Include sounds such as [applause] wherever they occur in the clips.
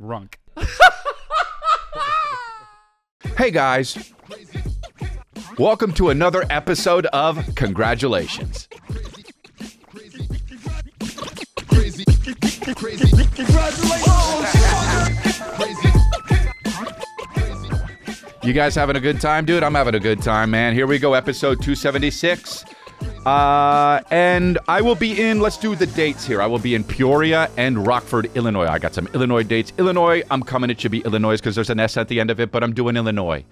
Runk. Hey guys. Welcome to another episode of Congratulations. You guys having a good time, dude? I'm having a good time, man. Here we go, episode 276. Uh, and I will be in, let's do the dates here. I will be in Peoria and Rockford, Illinois. I got some Illinois dates. Illinois, I'm coming. It should be Illinois because there's an S at the end of it, but I'm doing Illinois.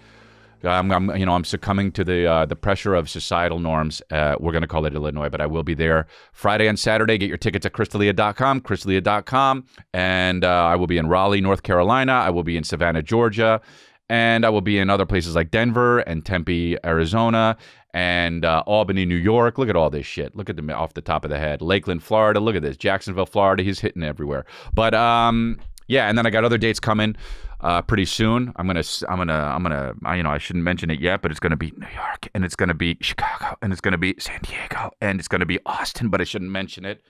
I'm, I'm, you know, I'm succumbing to the uh, the pressure of societal norms. Uh, we're going to call it Illinois, but I will be there Friday and Saturday. Get your tickets at chrisdelia.com, chrisdelia.com. And uh, I will be in Raleigh, North Carolina. I will be in Savannah, Georgia. And I will be in other places like Denver and Tempe, Arizona, and uh, Albany, New York. Look at all this shit. Look at them off the top of the head. Lakeland, Florida. Look at this. Jacksonville, Florida. He's hitting everywhere. But um, yeah, and then I got other dates coming uh, pretty soon. I'm gonna, I'm gonna, I'm gonna. I, you know, I shouldn't mention it yet, but it's gonna be New York, and it's gonna be Chicago, and it's gonna be San Diego, and it's gonna be Austin, but I shouldn't mention it.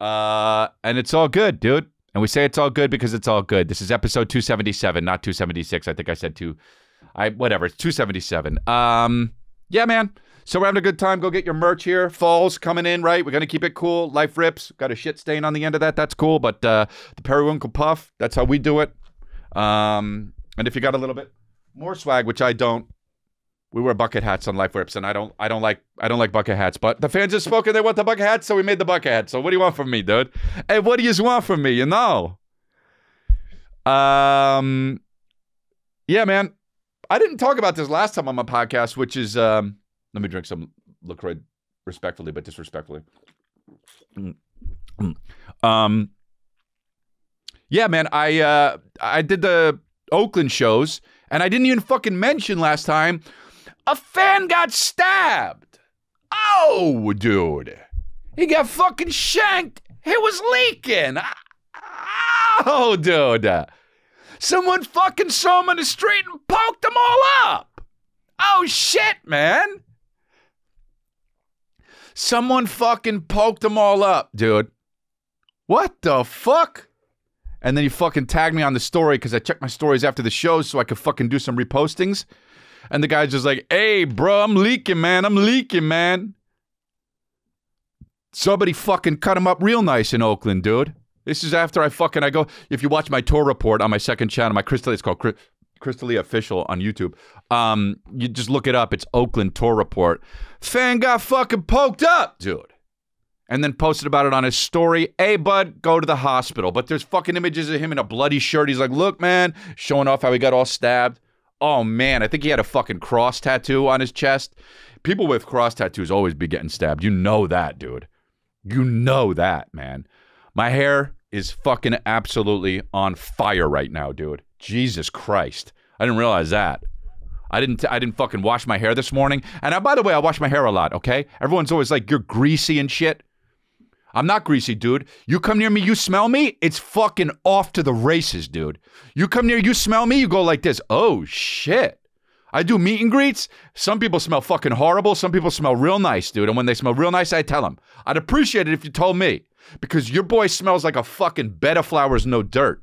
Uh, and it's all good, dude. And we say it's all good because it's all good. This is episode 277, not 276. I think I said two. I whatever. It's 277. Um, yeah, man. So we're having a good time. Go get your merch here. Falls coming in, right? We're gonna keep it cool. Life rips. Got a shit stain on the end of that. That's cool. But uh, the periwinkle puff. That's how we do it. Um, and if you got a little bit more swag, which I don't, we wear bucket hats on Life Rips, and I don't, I don't like, I don't like bucket hats. But the fans have spoken; they want the bucket hats, so we made the bucket hat. So what do you want from me, dude? Hey, what do you want from me? You know? Um, yeah, man. I didn't talk about this last time on my podcast, which is, um, let me drink some Lacroix respectfully, but disrespectfully. Mm. Mm. Um, yeah, man. I uh, I did the Oakland shows, and I didn't even fucking mention last time a fan got stabbed. Oh, dude. He got fucking shanked. It was leaking. Oh, dude. Someone fucking saw him in the street and poked them all up. Oh, shit, man. Someone fucking poked them all up, dude. What the fuck? And then he fucking tagged me on the story because I checked my stories after the show so I could fucking do some repostings. And the guy's just like, hey, bro, I'm leaking, man. I'm leaking, man. Somebody fucking cut him up real nice in Oakland, dude. This is after I fucking I go. If you watch my tour report on my second channel, my Crystal, it's called Cry- Chris D'Elia Official on YouTube. Um, you just look it up. It's Oakland tour report. Fan got fucking poked up, dude. And then posted about it on his story. Hey, bud, go to the hospital. But there's fucking images of him in a bloody shirt. He's like, look, man, showing off how he got all stabbed. Oh man, I think he had a fucking cross tattoo on his chest. People with cross tattoos always be getting stabbed. You know that, dude. You know that, man. My hair is fucking absolutely on fire right now, dude. Jesus Christ. I didn't realize that. I didn't I didn't fucking wash my hair this morning. And I, by the way, I wash my hair a lot, okay? Everyone's always like you're greasy and shit. I'm not greasy, dude. You come near me, you smell me, it's fucking off to the races, dude. You come near, you smell me, you go like this. Oh shit. I do meet and greets. Some people smell fucking horrible. Some people smell real nice, dude. And when they smell real nice, I tell them. I'd appreciate it if you told me because your boy smells like a fucking bed of flowers, no dirt.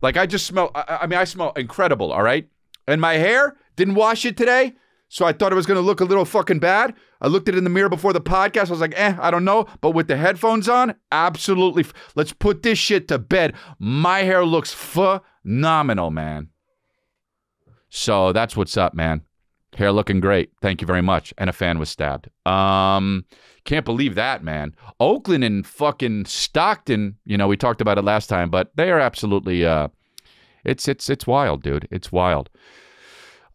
Like I just smell. I, I mean, I smell incredible. All right, and my hair didn't wash it today, so I thought it was gonna look a little fucking bad. I looked at it in the mirror before the podcast. I was like, eh, I don't know. But with the headphones on, absolutely. Let's put this shit to bed. My hair looks phenomenal, man. So that's what's up, man. Hair looking great. Thank you very much. And a fan was stabbed. Um, can't believe that, man. Oakland and fucking Stockton. You know, we talked about it last time, but they are absolutely. Uh, it's it's it's wild, dude. It's wild.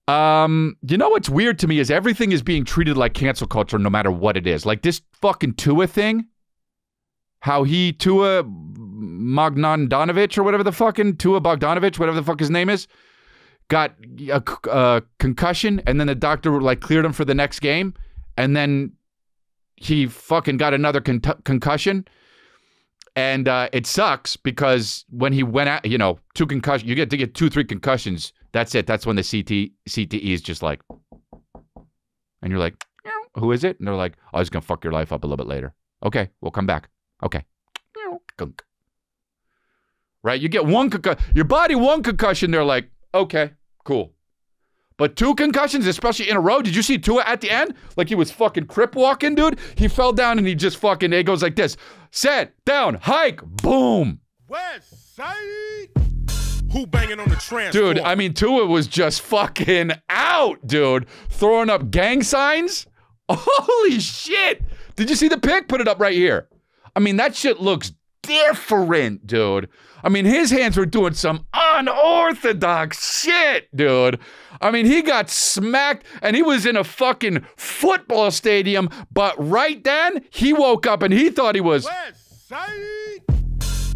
Um, you know what's weird to me is everything is being treated like cancel culture, no matter what it is. Like this fucking Tua thing. How he Tua Bogdanovich or whatever the fucking Tua Bogdanovich, whatever the fuck his name is got a, a, concussion and then the doctor like cleared him for the next game and then he fucking got another con- concussion. And uh, it sucks because when he went out you know two concussions you get to get two three concussions that's it. That's when the CT CTE is just like and you're like who is it? And they're like oh he's gonna fuck your life up a little bit later. Okay we'll come back. Okay. Gunk. right? You get one concussion, your body one concussion, they're like, okay, cool. But two concussions, especially in a row. Did you see Tua at the end? Like he was fucking crip walking, dude. He fell down and he just fucking it goes like this: set down, hike, boom. West Side. Who banging on the trans? Dude, I mean Tua was just fucking out, dude. Throwing up gang signs. [laughs] Holy shit! Did you see the pic? Put it up right here. I mean that shit looks different, dude. I mean, his hands were doing some unorthodox shit, dude. I mean, he got smacked and he was in a fucking football stadium, but right then he woke up and he thought he was.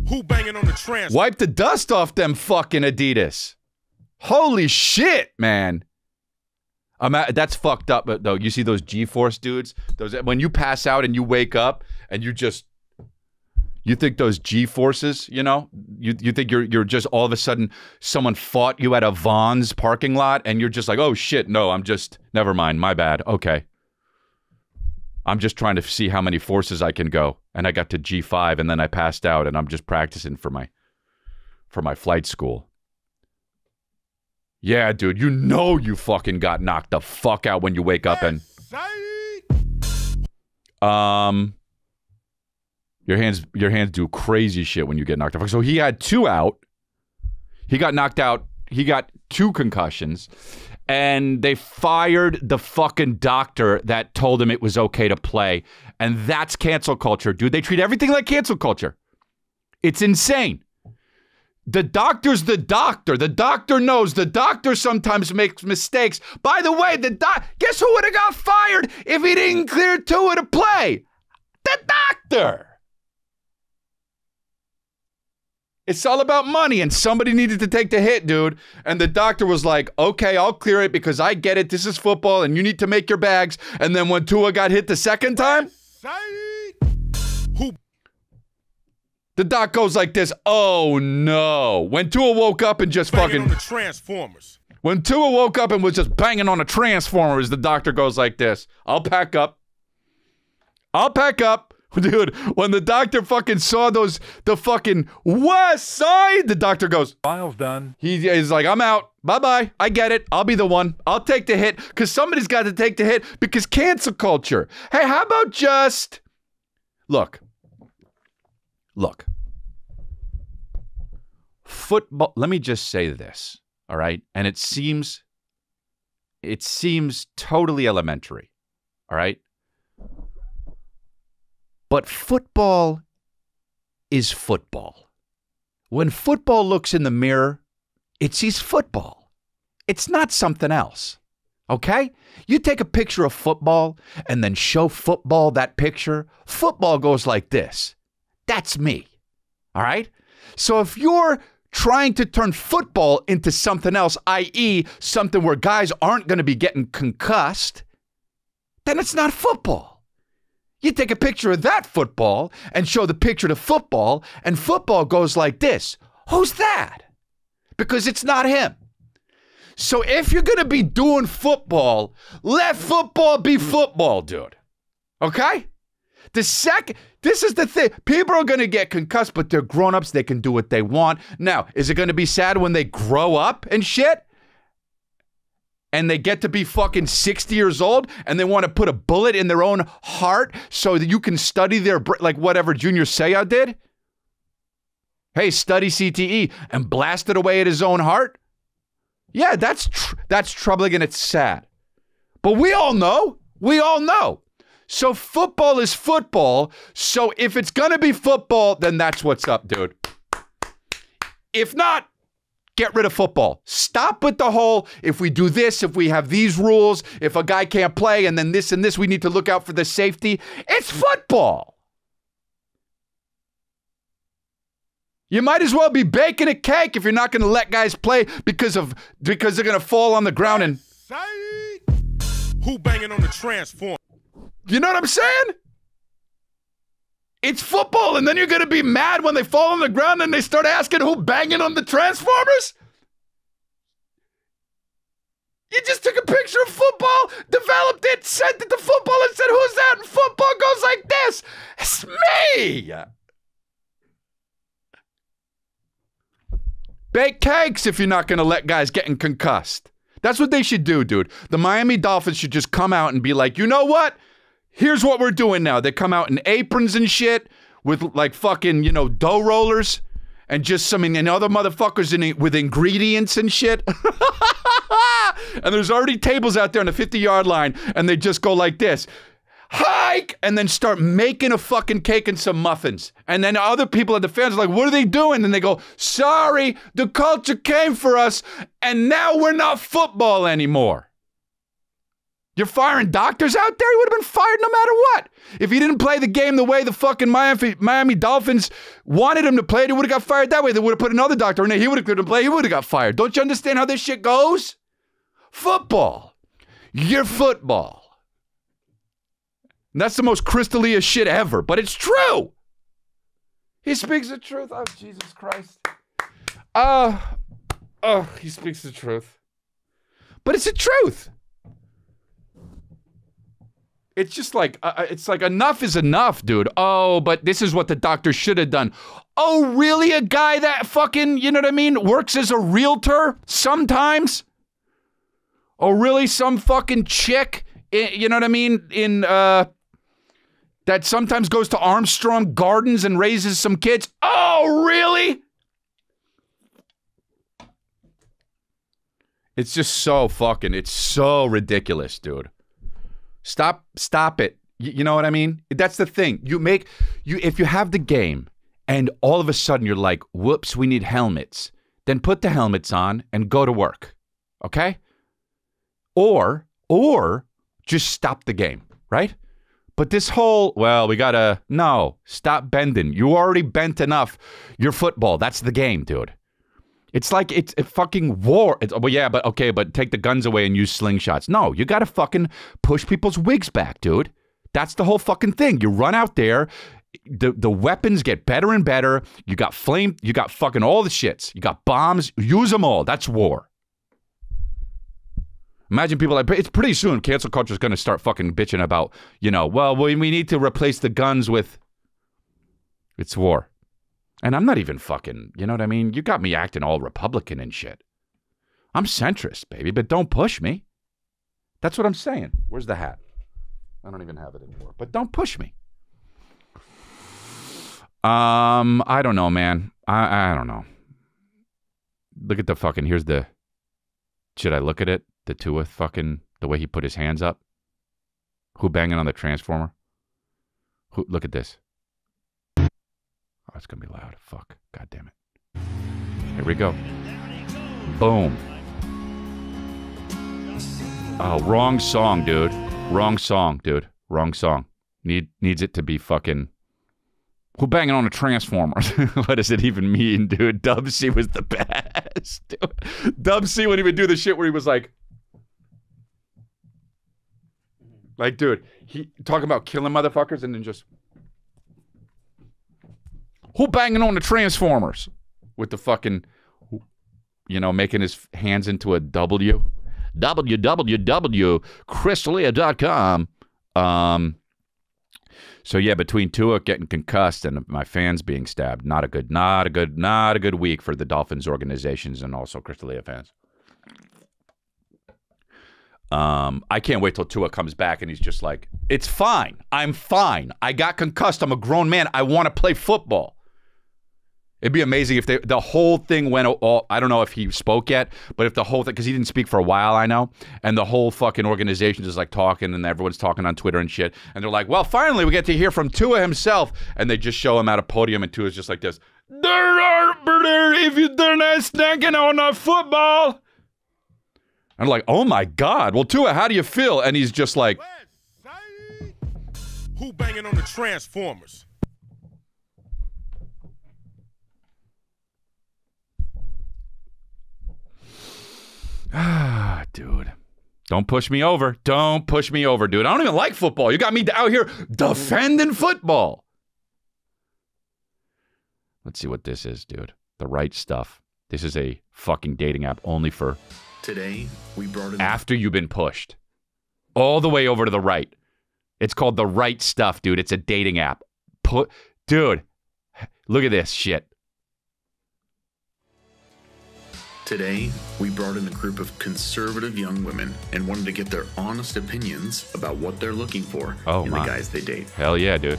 Who banging on the trans? Wipe the dust off them fucking Adidas. Holy shit, man. I'm at, that's fucked up, but though you see those G-force dudes, those when you pass out and you wake up and you just you think those G forces, you know, you you think you're you're just all of a sudden someone fought you at a Vons parking lot and you're just like, oh shit, no, I'm just never mind, my bad. Okay. I'm just trying to see how many forces I can go. And I got to G5 and then I passed out and I'm just practicing for my for my flight school. Yeah, dude, you know you fucking got knocked the fuck out when you wake up and um your hands your hands do crazy shit when you get knocked out. So he had two out. He got knocked out. He got two concussions. And they fired the fucking doctor that told him it was okay to play. And that's cancel culture, dude. They treat everything like cancel culture. It's insane. The doctor's the doctor. The doctor knows. The doctor sometimes makes mistakes. By the way, the doc guess who would have got fired if he didn't clear Tua to play? The doctor. It's all about money, and somebody needed to take the hit, dude. And the doctor was like, okay, I'll clear it because I get it. This is football, and you need to make your bags. And then when Tua got hit the second time, the doc goes like this, oh no. When Tua woke up and just banging fucking. the Transformers? When Tua woke up and was just banging on a transformers, the doctor goes like this I'll pack up. I'll pack up. [laughs] Dude, when the doctor fucking saw those, the fucking west side, the doctor goes, File's done. He is like, I'm out. Bye bye. I get it. I'll be the one. I'll take the hit because somebody's got to take the hit because cancel culture. Hey, how about just look? Look. Football. Let me just say this. All right. And it seems, it seems totally elementary. All right. But football is football. When football looks in the mirror, it sees football. It's not something else. Okay? You take a picture of football and then show football that picture, football goes like this. That's me. All right? So if you're trying to turn football into something else, i.e., something where guys aren't going to be getting concussed, then it's not football. You take a picture of that football and show the picture to football, and football goes like this Who's that? Because it's not him. So if you're going to be doing football, let football be football, dude. Okay? The second, this is the thing. People are going to get concussed, but they're grown ups. They can do what they want. Now, is it going to be sad when they grow up and shit? And they get to be fucking 60 years old and they want to put a bullet in their own heart so that you can study their like whatever Junior Seau did? Hey, study CTE and blast it away at his own heart? Yeah, that's tr- that's troubling and it's sad. But we all know, we all know. So football is football. So if it's going to be football, then that's what's up, dude. If not, get rid of football. Stop with the whole if we do this, if we have these rules, if a guy can't play, and then this and this, we need to look out for the safety. It's football. You might as well be baking a cake if you're not going to let guys play because of because they're going to fall on the ground and Who banging on the transform. you know what I'm saying? It's football, and then you're going to be mad when they fall on the ground and they start asking who banging on the Transformers? You just took a picture of football, developed it, sent it to football, and said, Who's that? And football goes like this It's me. Bake cakes if you're not going to let guys getting concussed. That's what they should do, dude. The Miami Dolphins should just come out and be like, you know what? Here's what we're doing now. They come out in aprons and shit with like fucking, you know, dough rollers and just some and other motherfuckers in with ingredients and shit. [laughs] and there's already tables out there on the 50 yard line, and they just go like this hike and then start making a fucking cake and some muffins. And then other people at the fans are like, what are they doing? And they go, sorry, the culture came for us and now we're not football anymore. You're firing doctors out there? He would have been fired no matter what. If he didn't play the game the way the fucking Miami, Miami Dolphins wanted him to play he would have got fired that way. They would have put another doctor in there. He would have couldn't play. He would have got fired. Don't you understand how this shit goes? Football. You're football. And that's the most Chris D'Elia shit ever, but it's true. He speaks the truth. Oh, Jesus Christ. Uh, oh, he speaks the truth. But it's the truth. It's just like, uh, uh, it's like enough is enough, dude. Oh, but this is what the doctor should have done. Oh, really? A guy that fucking, you know what I mean, works as a realtor sometimes? Oh, really? Some fucking chick, you know what I mean, in, uh, that sometimes goes to Armstrong Gardens and raises some kids. Oh, really? It's just so fucking, it's so ridiculous, dude. Stop, stop it. Y- you know what I mean? That's the thing. You make, you, if you have the game and all of a sudden you're like, whoops, we need helmets, then put the helmets on and go to work. Okay? Or, or just stop the game, right? But this whole, well, we gotta, no, stop bending. You already bent enough. Your football. That's the game, dude. It's like it's a fucking war. It's, well, yeah, but okay, but take the guns away and use slingshots. No, you gotta fucking push people's wigs back, dude. That's the whole fucking thing. You run out there, the the weapons get better and better. You got flame, you got fucking all the shits. You got bombs. Use them all. That's war. Imagine people like it's pretty soon. Cancel culture is going to start fucking bitching about you know. Well, we we need to replace the guns with. It's war, and I'm not even fucking. You know what I mean? You got me acting all Republican and shit. I'm centrist, baby, but don't push me. That's what I'm saying. Where's the hat? I don't even have it anymore. But don't push me. Um, I don't know, man. I I don't know. Look at the fucking. Here's the. Should I look at it? the Tua fucking the way he put his hands up? Who banging on the transformer? Who look at this. Oh, it's gonna be loud. Fuck. God damn it. Here we go. Boom. Oh, wrong song, dude. Wrong song, dude. Wrong song. Need needs it to be fucking who banging on a transformer? [laughs] what does it even mean, dude? Dub C was the [laughs] best. [laughs] Dub C when he would do the shit where he was like Like, dude, he talking about killing motherfuckers and then just who banging on the transformers with the fucking, you know, making his hands into a W. www.chrisdelia.com. Um, so yeah, between Tua getting concussed and my fans being stabbed, not a good, not a good, not a good week for the Dolphins organizations and also Chris D'Elia fans. Um, I can't wait till Tua comes back and he's just like, it's fine. I'm fine. I got concussed. I'm a grown man. I want to play football. It'd be amazing if they, the whole thing went all. I don't know if he spoke yet, but if the whole thing, because he didn't speak for a while, I know, and the whole fucking organization is just like talking, and everyone's talking on Twitter and shit, and they're like, "Well, finally, we get to hear from Tua himself," and they just show him at a podium, and Tua's just like this. There are, If you're not snacking on a football, I'm like, oh my God. Well, Tua, how do you feel? And he's just like, Who banging on the Transformers? Ah, dude. Don't push me over. Don't push me over, dude. I don't even like football. You got me out here defending football. Let's see what this is, dude. The right stuff. This is a fucking dating app only for Today, we brought in after you've been pushed all the way over to the right. It's called the right stuff, dude. It's a dating app. Put, dude, look at this shit. Today, we brought in a group of conservative young women and wanted to get their honest opinions about what they're looking for Oh, in my. the guys they date. Hell yeah, dude.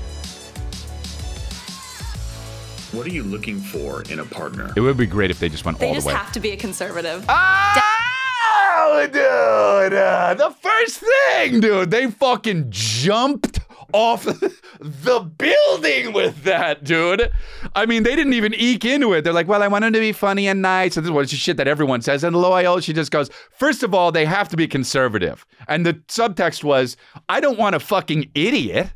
What are you looking for in a partner? It would be great if they just went They all just the way. They just have to be a conservative. Oh, dude. uh, the first thing, dude. They fucking jumped off [laughs] the building with that, dude. I mean, they didn't even eke into it. They're like, well, I want him to be funny and nice. And this was shit that everyone says. And loyal. She just goes, first of all, they have to be conservative. And the subtext was, I don't want a fucking idiot.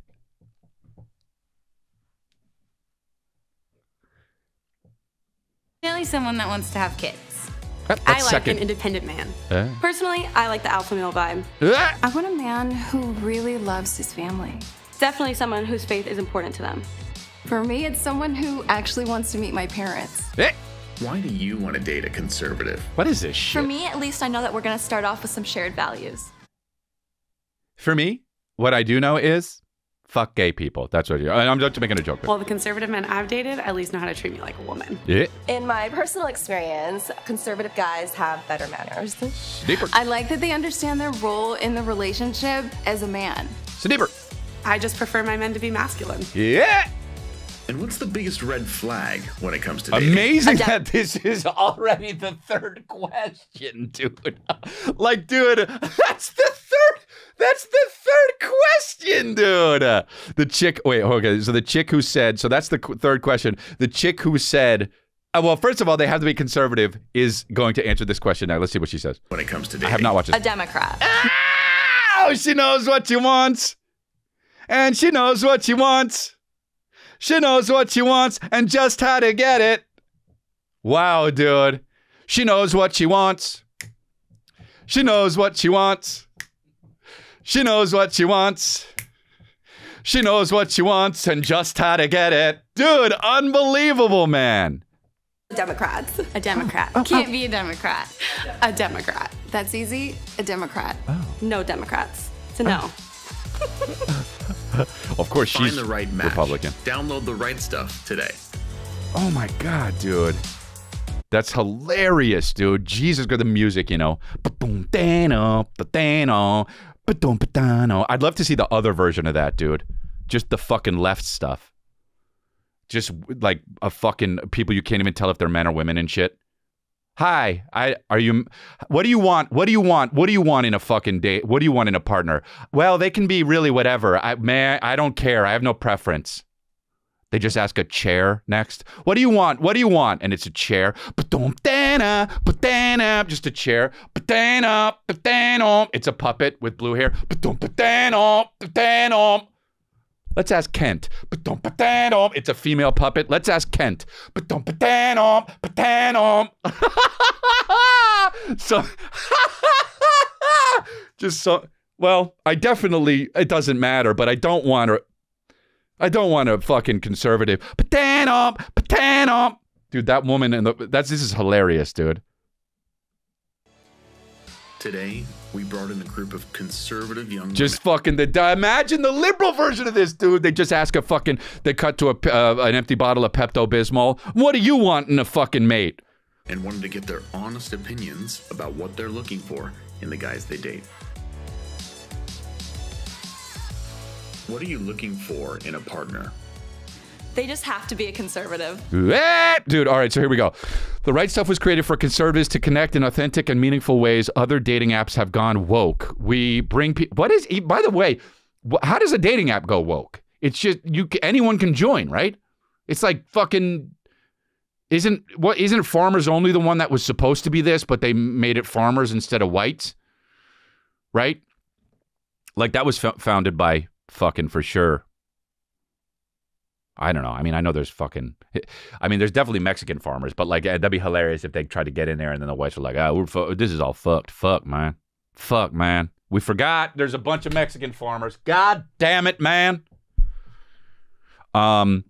Really, someone that wants to have kids. That- I like second. an independent man. Eh? Personally, I like the alpha male vibe. Ah! I want a man who really loves his family. Definitely someone whose faith is important to them. For me, it's someone who actually wants to meet my parents. Eh? Why do you want to date a conservative? What is this shit? For me, at least, I know that we're going to start off with some shared values. For me, what I do know is fuck gay people. That's what you I'm just making a joke. Well, the conservative men I've dated at least know how to treat me like a woman. yeah. In my personal experience, conservative guys have better manners. Deeper. I like that they understand their role in the relationship as a man. Deeper. I just prefer my men to be masculine. Yeah. And what's the biggest red flag when it comes to dating? Amazing that this is already the third question, dude. [laughs] like, dude, that's the third. That's the third question, dude. Uh, the chick. Wait, okay. So the chick who said. So that's the qu- third question. The chick who said. Uh, well, first of all, they have to be conservative. Is going to answer this question now. Let's see what she says. When it comes to dating, I have not watched A it. Democrat. Oh, she knows what she wants. And she knows what she wants. She knows what she wants and just how to get it. Wow, dude. She knows what she wants. She knows what she wants. She knows what she wants. She knows what she wants and just how to get it. Dude, unbelievable, man. Democrats. A Democrat. Oh, Can't oh. be a Democrat. A Democrat. That's easy. A Democrat. Oh. No Democrats. It's a no. [laughs] [laughs] Of course, find she's the right match. Republican. Download the right stuff today. Oh my god, dude. That's hilarious, dude. Jesus, got the music, you know. Ba-boom, dano, ba-dano, ba-dum. I'd love to see the other version of that, dude. Just the fucking left stuff. Just like a fucking people you can't even tell if they're men or women and shit. Hi, I are you what do you want? What do you want? What do you want in a fucking date? What do you want in a partner? Well, they can be really whatever. I man, I don't care. I have no preference. They just ask a chair next. What do you want? What do you want? And it's a chair. Ba-dum-dana, Just a chair. Ba-dana, ba-dana. It's a puppet with blue hair. Ba-dana, ba-dana. Let's ask Kent. It's a female puppet. Let's ask Kent. [laughs] So, [laughs] just so. Well, I definitely. It doesn't matter, but I don't want to. I don't want a fucking conservative. Dude, that woman and the that's this is hilarious, dude. Today, we brought in a group of conservative young Just fucking the imagine the liberal version of this, dude. They just ask a fucking they cut to a uh, an empty bottle of Pepto Bismol. What do you want in a fucking mate? and wanted to get their honest opinions about what they're looking for in the guys they date. What are you looking for in a partner? They just have to be a conservative. Eh, Dude, all right, so here we go. The right stuff was created for conservatives to connect in authentic and meaningful ways. Other dating apps have gone woke. We bring people. What is? By the way, how does a dating app go woke? It's just you. Anyone can join, right? It's like fucking. Isn't what? Isn't farmers only the one that was supposed to be this, but they made it farmers instead of whites, right? Like that was fo- founded by fucking for sure I don't know. I mean, I know there's fucking. [laughs] I mean, there's definitely Mexican farmers, but like that'd be hilarious if they tried to get in there and then the whites were like, "Ah, we're fu- this is all fucked. Fuck, man. Fuck, man. We forgot there's a bunch of Mexican farmers. God damn it, man. Um,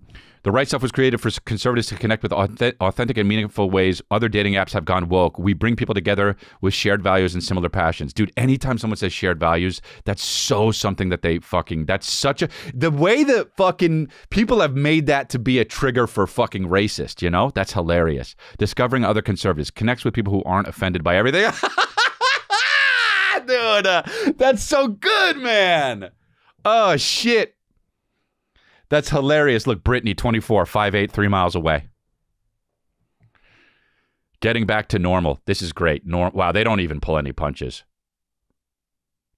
The right stuff was created for conservatives to connect with authentic and meaningful ways. Other dating apps have gone woke. We bring people together with shared values and similar passions. Dude, anytime someone says shared values, that's so something that they fucking, that's such a, the way that fucking people have made that to be a trigger for fucking racist, you know? That's hilarious. Discovering other conservatives connects with people who aren't offended by everything. [laughs] Dude, uh, that's so good, man. Oh, shit. That's hilarious. Look, Brittany, 24, 5'8, three miles away. Getting back to normal. This is great. Norm- wow, they don't even pull any punches.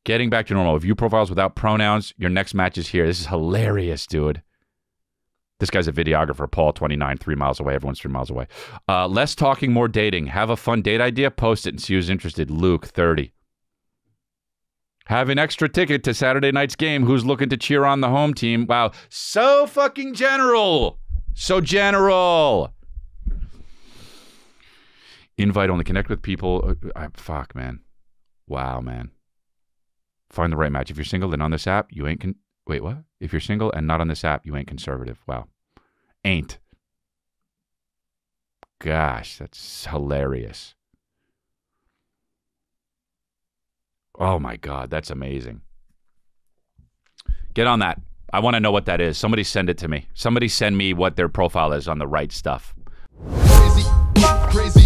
Getting back to normal. View profiles without pronouns. Your next match is here. This is hilarious, dude. This guy's a videographer, Paul, 29, three miles away. Everyone's three miles away. Uh, less talking, more dating. Have a fun date idea? Post it and see who's interested. Luke, 30. Have an extra ticket to Saturday night's game. Who's looking to cheer on the home team? Wow. So fucking general. So general. Invite only. Connect with people. Uh, fuck, man. Wow, man. Find the right match. If you're single and on this app, you ain't con- wait, what? If you're single and not on this app, you ain't conservative. Wow. Ain't. Gosh, that's hilarious. Oh my god, that's amazing. Get on that. I want to know what that is. Somebody send it to me. Somebody send me what their profile is on the right stuff. Crazy, crazy,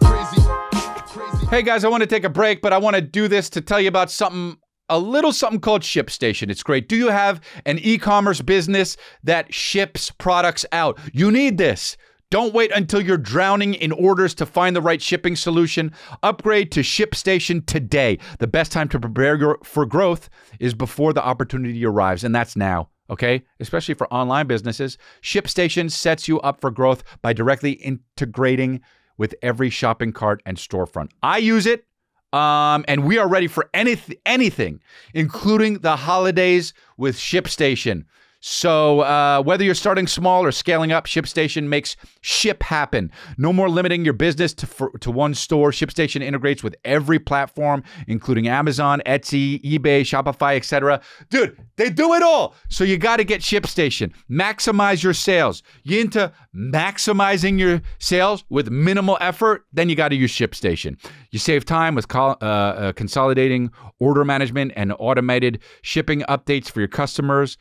crazy, hey guys, I want to take a break, but I want to do this to tell you about something a little something called ShipStation. It's great. Do you have an e-commerce business that ships products out? You need this. Don't wait until you're drowning in orders to find the right shipping solution. Upgrade to ShipStation today. The best time to prepare for growth is before the opportunity arrives, and that's now. Okay, especially for online businesses, ShipStation sets you up for growth by directly integrating with every shopping cart and storefront. I use it, um, and we are ready for anything, anything, including the holidays with ShipStation. So uh, whether you're starting small or scaling up, ShipStation makes ship happen. No more limiting your business to for, to one store. ShipStation integrates with every platform, including Amazon, Etsy, eBay, Shopify, etc. Dude, they do it all. So you got to get ShipStation. Maximize your sales. You into maximizing your sales with minimal effort? Then you got to use ShipStation. You save time with uh, uh, consolidating order management and automated shipping updates for your customers.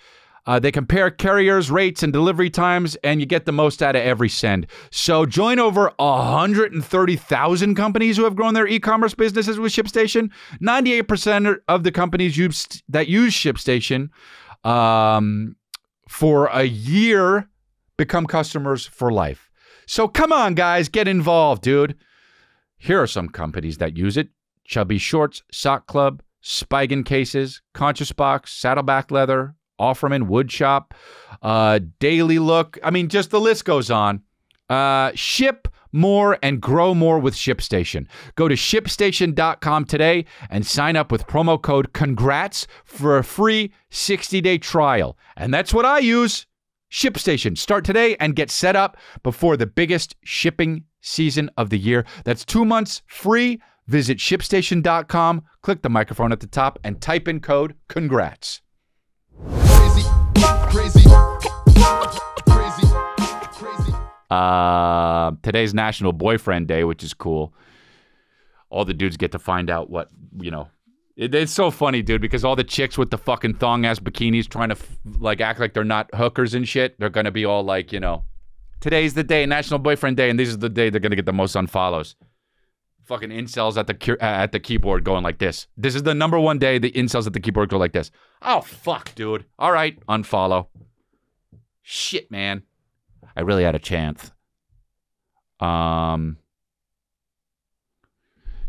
Uh, they compare carriers, rates, and delivery times, and you get the most out of every send. So join over 130,000 companies who have grown their e-commerce businesses with ShipStation. 98% of the companies that use ShipStation um, for a year become customers for life. So come on, guys, get involved, dude. Here are some companies that use it. Chubby Shorts, Sock Club, Spigen Cases, Conscious Box, Saddleback Leather, Offerman Woodshop, uh, Daily Look. I mean, just the list goes on. Uh, ship more and grow more with ShipStation. Go to shipstation.com today and sign up with promo code CONGRATS for a free 60 day trial. And that's what I use. ShipStation. Start today and get set up before the biggest shipping season of the year. That's two months free. Visit shipstation.com, click the microphone at the top, and type in code CONGRATS. Crazy, crazy, crazy, crazy. Uh, today's National Boyfriend Day, which is cool. All the dudes get to find out what you know. It, it's so funny, dude, because all the chicks with the fucking thong ass bikinis trying to like act like they're not hookers and shit. They're gonna be all like, you know, today's the day, National Boyfriend Day, and this is the day they're gonna get the most unfollows fucking incels at the at the keyboard going like this. This is the number one day the incels at the keyboard go like this. Oh fuck, dude. All right, unfollow. Shit, man. I really had a chance. Um.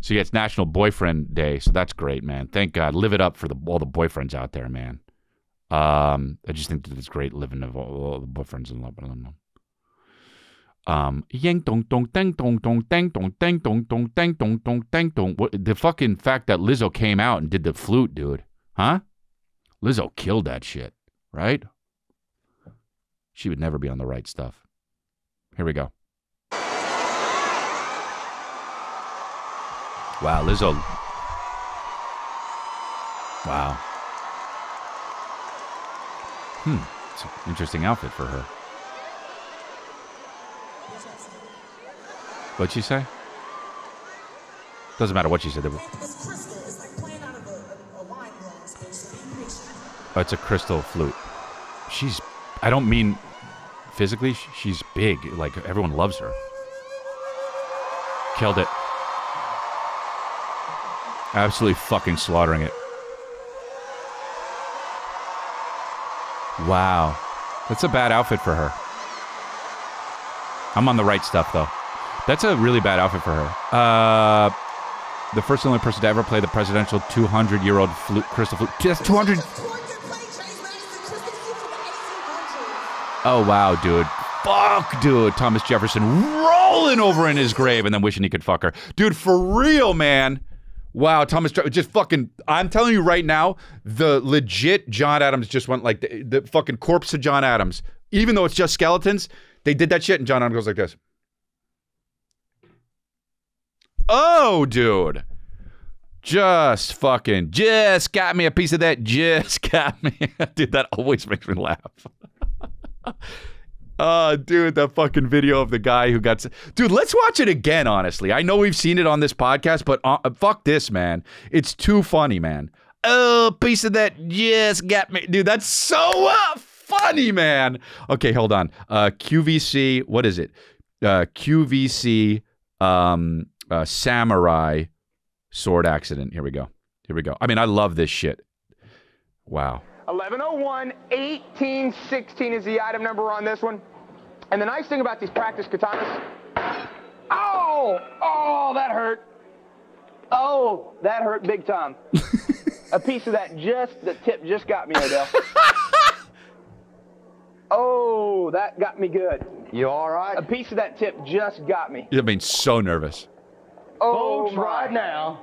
So yeah, it's National Boyfriend Day, so that's great, man. Thank God. Live it up for the, all the boyfriends out there, man. Um, I just think that it's great living of all, all the boyfriends in love. Um yang dong dong dang dong dong dang dong dang dong dong dang dong dong dang dong the fucking fact that Lizzo came out and did the flute, dude. Huh? Lizzo killed that shit, right? She would never be on the right stuff. Here we go. Wow, Lizzo. Wow. Hmm. It's an interesting outfit for her. What'd she say? Doesn't matter what she said. Oh, it's a crystal flute. She's. I don't mean physically. She's big. Like everyone loves her. Killed it. Absolutely fucking slaughtering it. Wow. That's a bad outfit for her. I'm on the right stuff, though. That's a really bad outfit for her. Uh, the first and only person to ever play the presidential 200 year old flute, crystal flute. That's 200. Oh, wow, dude. Fuck, dude. Thomas Jefferson rolling over in his grave and then wishing he could fuck her. Dude, for real, man. Wow, Thomas, just fucking. I'm telling you right now, the legit John Adams just went like the, the fucking corpse of John Adams. Even though it's just skeletons, they did that shit, and John Adams goes like this. Oh, dude. Just fucking, just got me a piece of that. Just [laughs] got me. dude, that always makes me laugh. Oh, [laughs] dude, that fucking video of the guy who got. Dude, let's watch it again, honestly. I know we've seen it on this podcast, but uh, fuck this, man. It's too funny, man. Oh, piece of that just got me. Dude, that's so uh, funny, man. Okay, hold on. Uh, QVC, what is it? Uh, QVC um, uh, Samurai Sword Accident. Here we go. Here we go. I mean, I love this shit. Wow. 1101 1816 is the item number on this one. And the nice thing about these practice katanas. Oh! Oh, that hurt. Oh, that hurt big time. [laughs] A piece of that just, the tip just got me, Odell. [laughs] oh, that got me good. You all right? A piece of that tip just got me. I mean, so nervous. Oh, Folks, right now,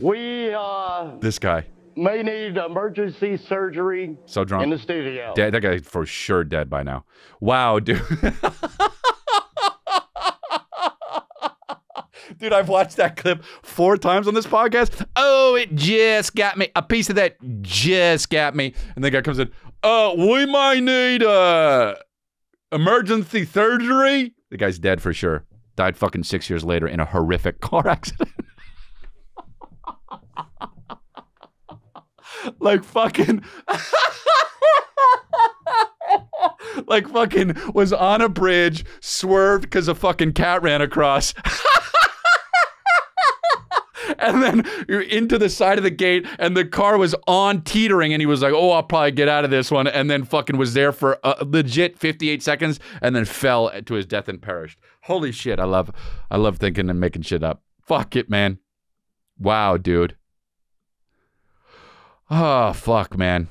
we uh, This guy. may need emergency surgery So drunk. in the studio. Dead. That guy for sure dead by now. Wow, dude. [laughs] dude, I've watched that clip four times on this podcast. Oh, it just got me. A piece of that just got me. And the guy comes in. Uh, we might need uh emergency surgery. The guy's dead for sure. Died fucking six years later in a horrific car [laughs] accident. like fucking [laughs] like fucking was on a bridge, swerved because a fucking cat ran across. [laughs] and then you're into the side of the gate, and the car was on teetering, and he was like, "Oh, I'll probably get out of this one," and then fucking was there for a legit 58 seconds, and then fell to his death and perished. Holy shit! I love, I love thinking and making shit up. Fuck it, man. Wow, dude. Oh fuck, man.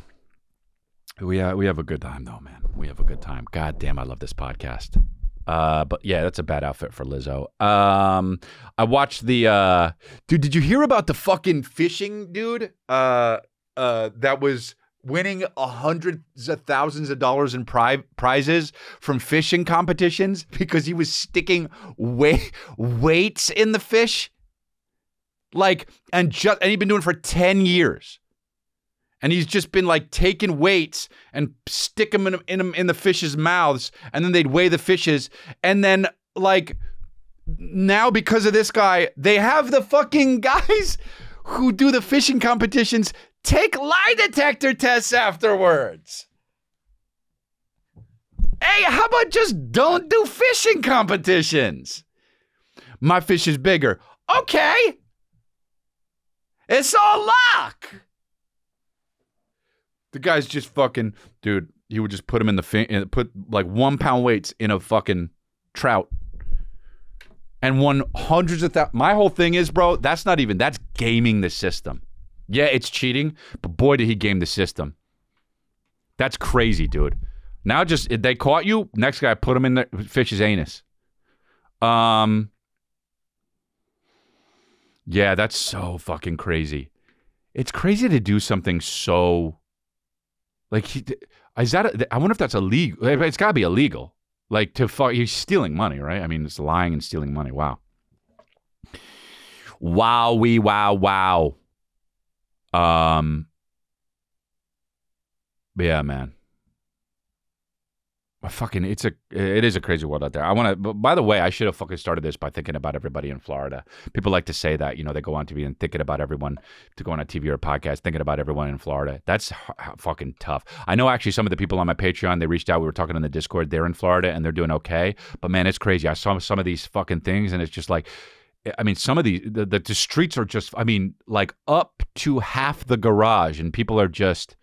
We uh, we have a good time though, man. We have a good time. God damn, I love this podcast. Uh, but yeah, that's a bad outfit for Lizzo. Um, I watched the uh, dude. Did you hear about the fucking fishing dude? Uh, uh, that was winning hundreds of thousands of dollars in pri- prizes from fishing competitions [laughs] because he was sticking weight weights in the fish. Like, and just and he'd been doing it for ten years and he's just been like taking weights and stick them in, in 'em in the fish's mouths, and then they'd weigh the fishes, and then like now because of this guy, they have the fucking [laughs] guys who do the fishing competitions take lie detector tests afterwards. Hey, how about just don't do fishing competitions? My fish is bigger. Okay. It's all luck. The guy's just fucking dude. He would just put him in the fin- in- put like one pound weights in a fucking trout, and won hundreds of thousands. My whole thing is, bro, that's not even that's gaming the system. Yeah, it's cheating, but boy, did he game the system. That's crazy, dude. Now just if they caught you, next guy put him in the fish's anus. Um. Yeah, that's so fucking crazy. It's crazy to do something so like he, is that? A, I wonder if that's illegal. It's got to be illegal. Like to fuck, he's stealing money, right? I mean, it's lying and stealing money. Wow. Wow, we wow wow. Um. Yeah, man. Fucking it's a it is a crazy world out there. I want to. By the way, I should have fucking started this by thinking about everybody in Florida. People like to say that you know they go on TV and thinking about everyone to go on a TV or a podcast thinking about everyone in Florida. That's fucking tough. I know actually some of the people on my Patreon they reached out. We were talking on the Discord. They're in Florida and they're doing okay. But man, it's crazy. I saw some of these fucking things and it's just like. I mean, some of the, the the streets are just. I mean, like up to half the garage, and people are just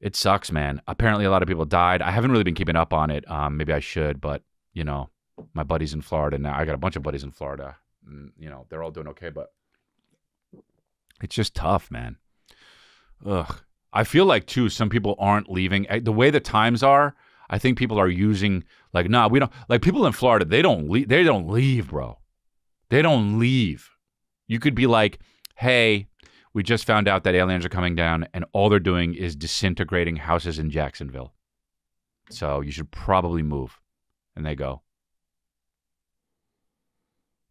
it sucks, man. Apparently, a lot of people died. I haven't really been keeping up on it. Um, maybe I should, but you know, my buddies in Florida now. I got a bunch of buddies in Florida. And, you know, they're all doing okay, but it's just tough, man. Ugh. I feel like too. Some people aren't leaving the way the times are. I think people are using like, nah, we don't like people in Florida. They don't leave. They don't leave, bro. They don't leave. You could be like, hey, we just found out that aliens are coming down and all they're doing is disintegrating houses in Jacksonville. So you should probably move. And they go,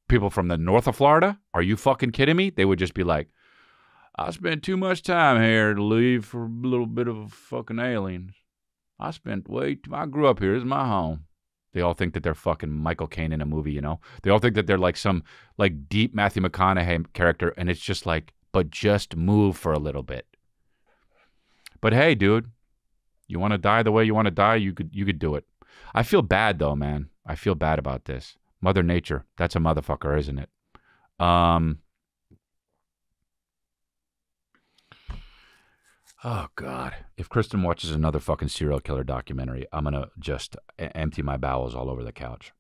people from the north of Florida, are you fucking kidding me? They would just be like, I spent too much time here to leave for a little bit of fucking aliens. I spent way too, I grew up here. This is my home. They all think that they're fucking Michael Caine in a movie, you know? They all think that they're like some like deep Matthew McConaughey character, and it's just like, but just move for a little bit. But hey, dude, you want to die the way you want to die, you could you could do it. I feel bad though, man. I feel bad about this. Mother Nature, that's a motherfucker, isn't it? Um Oh God! If Kristen watches another fucking serial killer documentary, I'm gonna just empty my bowels all over the couch.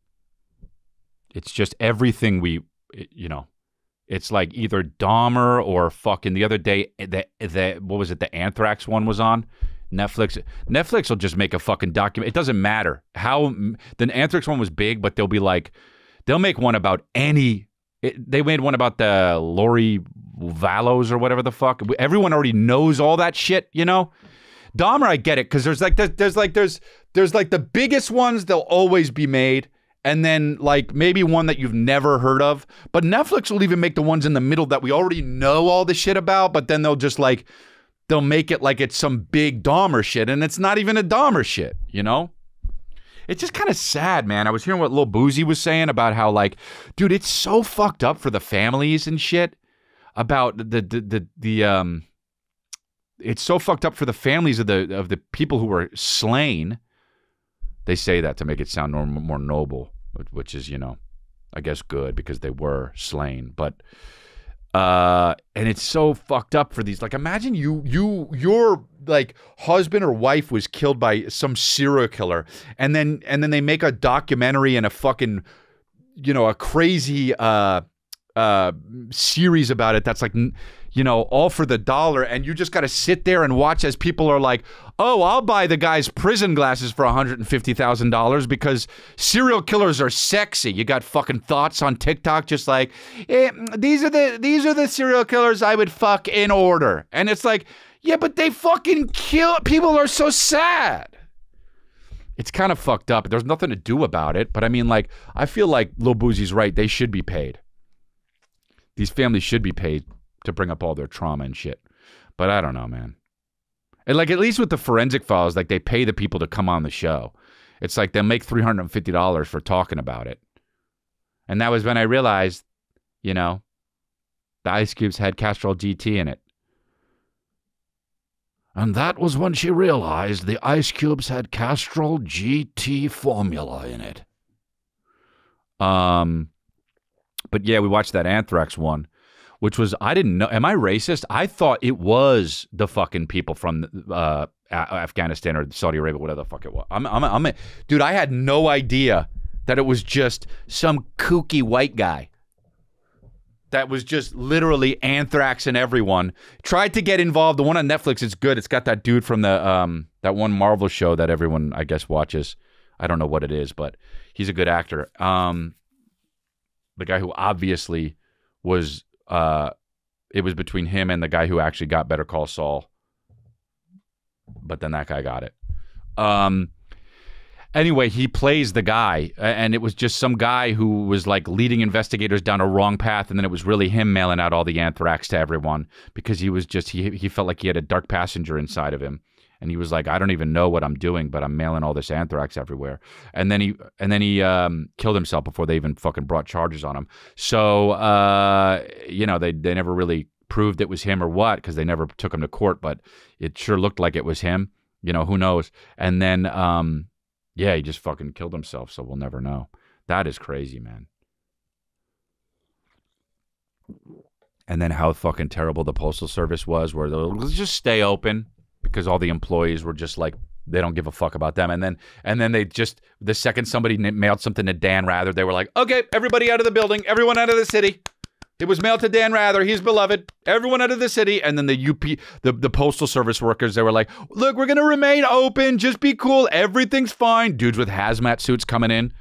It's just everything we, you know, it's like either Dahmer or fucking the other day the the what was it the Anthrax one was on Netflix. Netflix will just make a fucking document. It doesn't matter how the Anthrax one was big, but they'll be like they'll make one about any. It, they made one about the Lori Vallows or whatever the fuck. Everyone already knows all that shit, you know. Dahmer, I get it because there's like there's, there's like there's there's like the biggest ones. They'll always be made and then like maybe one that you've never heard of. But Netflix will even make the ones in the middle that we already know all the shit about, but then they'll just like they'll make it like it's some big Dahmer shit, and it's not even a Dahmer shit, you know? It's just kind of sad, man. I was hearing what Lil Boosie was saying about how like, dude, it's so fucked up for the families and shit about the the the, the um it's so fucked up for the families of the of the people who were slain they say that to make it sound more, more noble, which is, you know, I guess good because they were slain. But uh and it's so fucked up for these like imagine you you your like husband or wife was killed by some serial killer and then and then they make a documentary and a fucking you know a crazy uh uh series about it that's like you know, all for the dollar, and you just got to sit there and watch as people are like, "Oh, I'll buy the guy's prison glasses for one hundred and fifty thousand dollars because serial killers are sexy." You got fucking thoughts on TikTok, just like, eh, "These are the these are the serial killers I would fuck in order," and it's like, "Yeah, but they fucking kill people are so sad." It's kind of fucked up. There's nothing to do about it, but I mean, like, I feel like Lil Boosie's right. They should be paid. These families should be paid to bring up all their trauma and shit. But I don't know, man. And like at least with the forensic files, like they pay the people to come on the show. It's like they'll make three hundred and fifty dollars for talking about it. And that was when I realized, you know, the ice cubes had Castrol GT in it. And that was when she realized the ice cubes had Castrol GT formula in it. Um, but yeah, we watched that Anthrax one which was I didn't know. Am I racist? I thought it was the fucking people from uh, Afghanistan or Saudi Arabia, whatever the fuck it was. I'm, I'm, I'm a, dude. I had no idea that it was just some kooky white guy. That was just literally anthrax and everyone tried to get involved. The one on Netflix is good. It's got that dude from the um that one Marvel show that everyone I guess watches. I don't know what it is, but he's a good actor. Um, the guy who obviously was uh, it was between him and the guy who actually got Better Call Saul. But then that guy got it. Um, anyway, he plays the guy, and it was just some guy who was like leading investigators down a wrong path, and then it was really him mailing out all the anthrax to everyone because he was just he he felt like he had a dark passenger inside of him, and he was like, I don't even know what I'm doing, but I'm mailing all this anthrax everywhere. And then he and then he um, killed himself before they even fucking brought charges on him. So uh, you know they they never really proved it was him or what because they never took him to court, but it sure looked like it was him. You know who knows? And then um, yeah, he just fucking killed himself. So we'll never know. That is crazy, man. And then how fucking terrible the postal service was, where they'll just stay open because all the employees were just like they don't give a fuck about them. And then and then they just the second somebody mailed something to Dan Rather, they were like, okay, everybody out of the building, everyone out of the city. It was mailed to Dan Rather. He's beloved. Everyone out of the city. And then the UP, the, the postal service workers, they were like, look, we're going to remain open. Just be cool. Everything's fine. Dudes with hazmat suits coming in.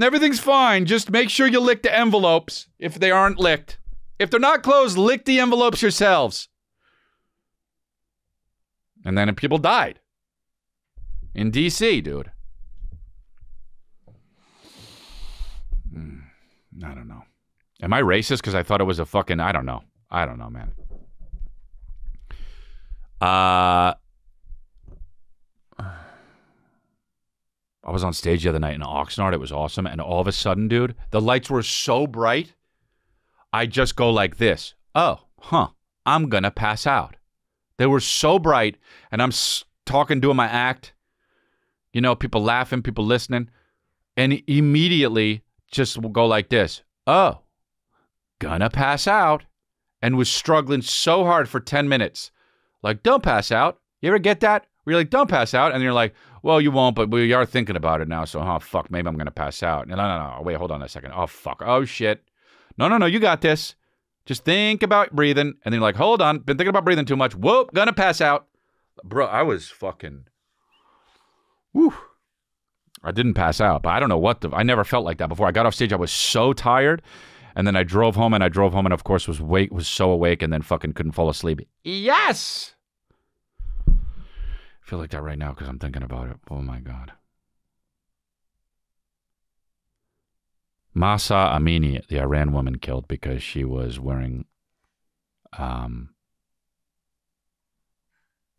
Everything's fine. Just make sure you lick the envelopes if they aren't licked. If they're not closed, lick the envelopes yourselves. And then people died in DC, dude. Hmm. I don't know. Am I racist because I thought it was a fucking I don't know. I don't know, man. Uh I was on stage the other night in Oxnard. It was awesome. And all of a sudden, dude, the lights were so bright. I just go like this. Oh, huh. I'm going to pass out. They were so bright. And I'm talking, doing my act. You know, people laughing, people listening. And immediately just will go like this. Oh, gonna pass out. And was struggling so hard for 10 minutes. Like, don't pass out. You ever get that? Where you're like, don't pass out. And you're like, well, you won't, but we are thinking about it now. So, oh, fuck, maybe I'm to pass out. No, no, no. Wait, hold on a second. Oh, fuck. Oh, shit. No, no, no. You got this. Just think about breathing. And then you're like, hold on. Been thinking about breathing too much. Whoop, gonna pass out. Bro, I was fucking. Whew. I didn't pass out, but I don't know what the. I never felt like that before. I got off stage. I was so tired. And then I drove home and I drove home and of course was wake was so awake and then fucking couldn't fall asleep. Yes. I feel like that right now because I'm thinking about it. Oh my god. Mahsa Amini, the Iran woman killed because she was wearing um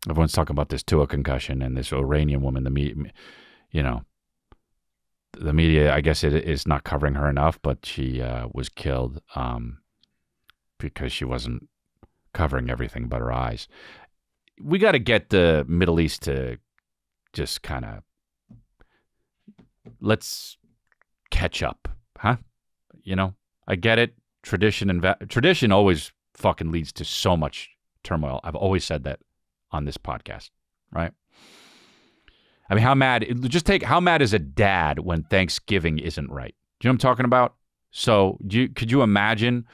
everyone's talking about this Tua concussion and this Iranian woman the me you know the media, I guess it is not covering her enough, but she uh, was killed um, because she wasn't covering everything but her eyes. We got to get the Middle East to just kind of let's catch up, huh? You know, I get it. Tradition and va- tradition always fucking leads to so much turmoil. I've always said that on this podcast, right? I mean, how mad? Just take how mad is a dad when Thanksgiving isn't right? Do you know what I'm talking about? So, you, could you imagine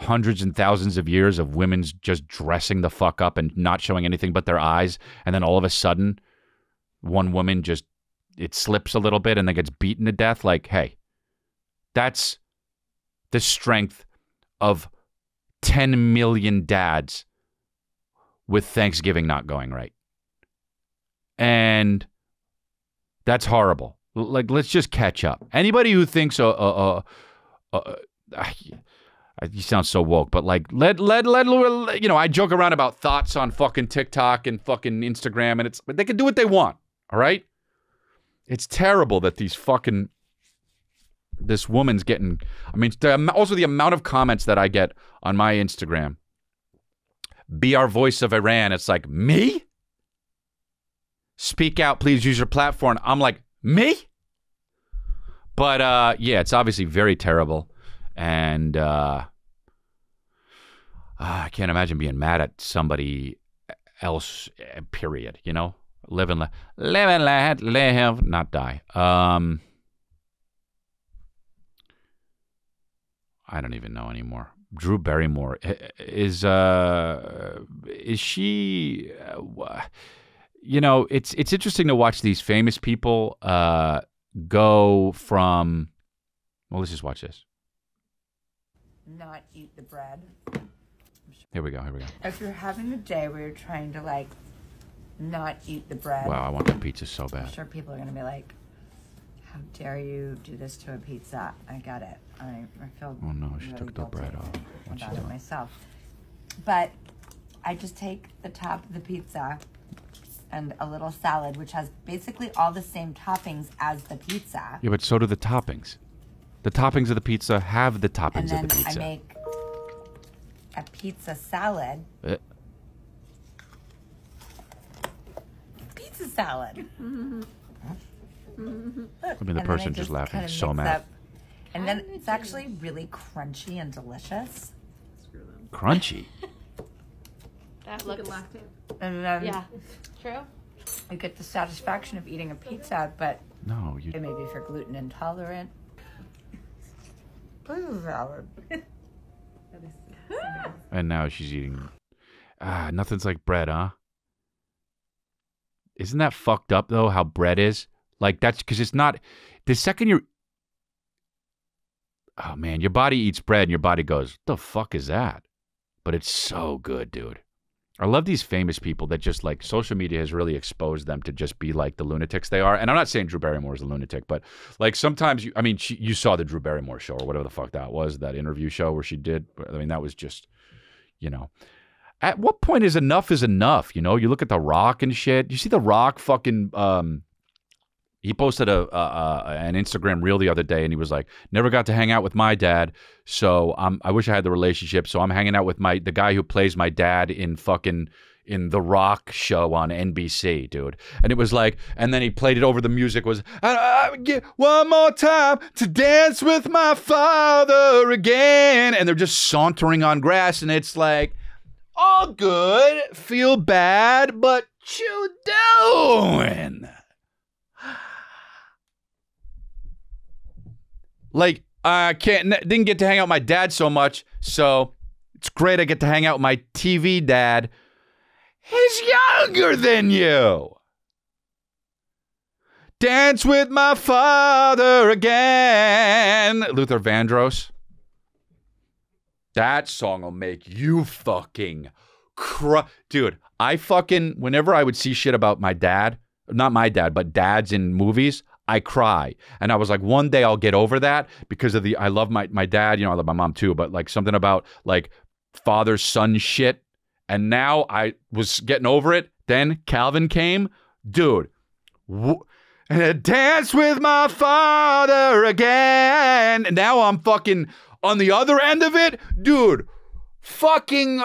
hundreds and thousands of years of women's just dressing the fuck up and not showing anything but their eyes, and then all of a sudden, one woman just it slips a little bit and then gets beaten to death? Like, hey, that's the strength of 10 million dads with Thanksgiving not going right. And that's horrible. Like, let's just catch up. Anybody who thinks, uh, uh, uh, uh, you sound so woke, but like, let, let, let, you know, I joke around about thoughts on fucking TikTok and fucking Instagram, and it's, but they can do what they want. All right. It's terrible that these fucking, this woman's getting, I mean, also the amount of comments that I get on my Instagram. Be our voice of Iran. It's like, me? speak out please use your platform i'm like me but uh yeah it's obviously very terrible and uh i can't imagine being mad at somebody else period you know live and let live and let live not die um i don't even know anymore drew barrymore is uh is she uh, you know, it's it's interesting to watch these famous people uh, go from. Well, let's just watch this. Not eat the bread. Here we go. Here we go. If you're having a day where you're trying to like not eat the bread. Wow, I want that pizza so bad. I'm sure people are gonna be like, "How dare you do this to a pizza?" I got it. I, I feel. Oh no, she really took the bread off. What's about she it doing? myself. But I just take the top of the pizza and a little salad, which has basically all the same toppings as the pizza. Yeah, but so do the toppings. The toppings of the pizza have the toppings of the pizza. And then I pizza. make a pizza salad. Uh, Pizza salad. I mean, the And person just laughing kinda so mad. up- And then it's actually really crunchy and delicious. Crunchy. [laughs] That looks. And then Yeah. True. you get the satisfaction of eating a pizza, but No, you. it may be for gluten intolerant. Pizza salad. [laughs] And now she's eating. Ah, nothing's like bread, huh? Isn't that fucked up though? How bread is like that's because it's not. The second you're. Oh man, your body eats bread and your body goes, "The fuck is that?" But it's so good, dude. I love these famous people that just like social media has really exposed them to just be like the lunatics they are. And I'm not saying Drew Barrymore is a lunatic, but like sometimes you, I mean, she, you saw the Drew Barrymore show or whatever the fuck that was, that interview show where she did. I mean, that was just, you know, at what point is enough is enough? You know, you look at The Rock and shit. You see The Rock fucking, um, he posted a, a, a an Instagram reel the other day, and he was like, "Never got to hang out with my dad, so I'm, I wish I had the relationship. So I'm hanging out with my the guy who plays my dad in fucking in the Rock show on NBC, dude." And it was like, and then he played it over. The music was, I, I get one more time to dance with my father again, and they're just sauntering on grass, and it's like, all good, feel bad, but you doing? Like I can't didn't get to hang out with my dad so much, so it's great I get to hang out with my TV dad. He's younger than you. Dance with my father again. Luther Vandross. That song will make you fucking cry. Dude, I fucking, whenever I would see shit about my dad, not my dad, but dads in movies, I cry. And I was like, one day I'll get over that because of the, I love my, my dad, you know, I love my mom too, but like something about like father son shit. And now I was getting over it. Then Calvin came. Dude, wh- and I dance with my father again. And now I'm fucking on the other end of it. Dude, fucking,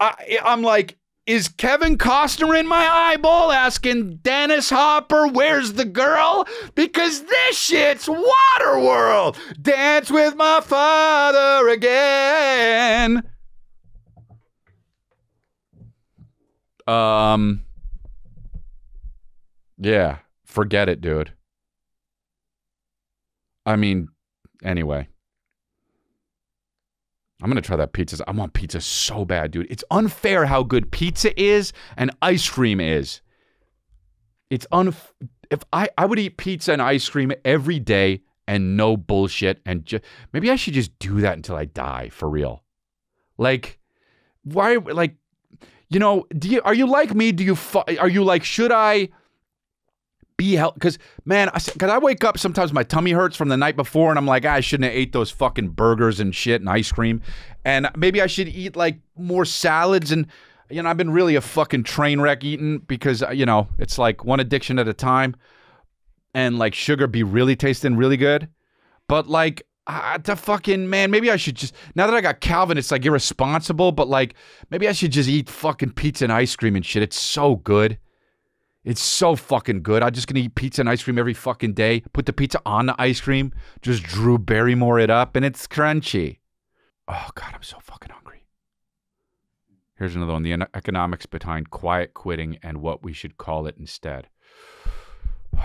I, I'm like, is Kevin Costner in my eyeball asking Dennis Hopper, where's the girl? Because this shit's Waterworld. Dance with my father again. Um, yeah, forget it, dude. I mean, anyway. I'm gonna try that pizza. I want pizza so bad, dude. It's unfair how good pizza is and ice cream is. It's un. If I I would eat pizza and ice cream every day and no bullshit and just maybe I should just do that until I die for real. Like, why? Like, you know, do you are you like me? Do you are you like should I? Be help because man because I, wake up sometimes my tummy hurts from the night before and i'm like "Ah, i shouldn't have ate those fucking burgers and shit and ice cream. And maybe i should eat like more salads and you know i've been really a fucking train wreck eating because uh, you know it's like one addiction at a time and like sugar be really tasting really good. But like uh, the fucking man maybe i should just now that i got calvin it's like irresponsible but like maybe i should just eat fucking pizza and ice cream and shit. It's so good it's so fucking good. I'm just gonna eat pizza and ice cream every fucking day. Put the pizza on the ice cream. Just Drew Barrymore it up, and it's crunchy. Oh god, I'm so fucking hungry. Here's another one: the economics behind quiet quitting and what we should call it instead. [sighs]